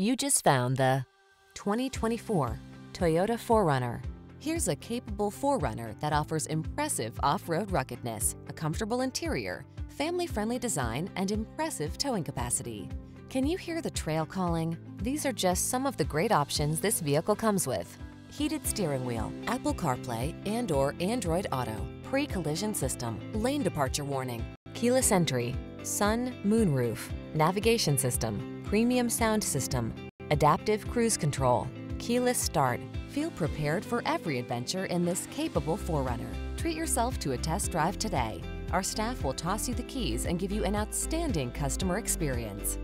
You just found the 2024 Toyota 4Runner. Here's a capable 4Runner that offers impressive off-road ruggedness, a comfortable interior, family-friendly design, and impressive towing capacity. Can you hear the trail calling? These are just some of the great options this vehicle comes with. Heated steering wheel, Apple CarPlay and or Android Auto, pre-collision system, lane departure warning, keyless entry, sun, moon roof, navigation system, premium sound system, adaptive cruise control, keyless start. Feel prepared for every adventure in this capable 4Runner. Treat yourself to a test drive today. Our staff will toss you the keys and give you an outstanding customer experience.